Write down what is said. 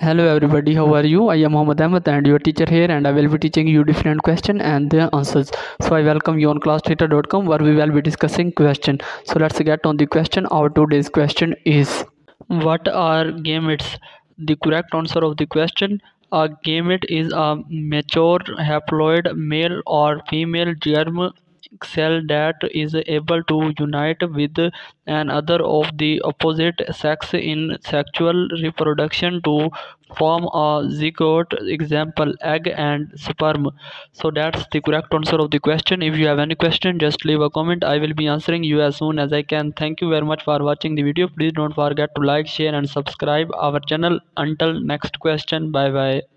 hello everybody. How are you? I am Muhammad Ahmed and your teacher here and i will be teaching you different question and their answers. So i welcome you on classtheta.com where we will be discussing question. So let's get on the question. Our today's question is what are gametes? The correct answer of the question a gamete is a mature haploid male or female germ cell that is able to unite with another of the opposite sex in sexual reproduction to form a zygote example egg and sperm. So that's the correct answer of the question. If you have any question just leave a comment. I will be answering you as soon as i can. Thank you very much for watching the video. Please don't forget to like share and subscribe our channel. Until next question. Bye bye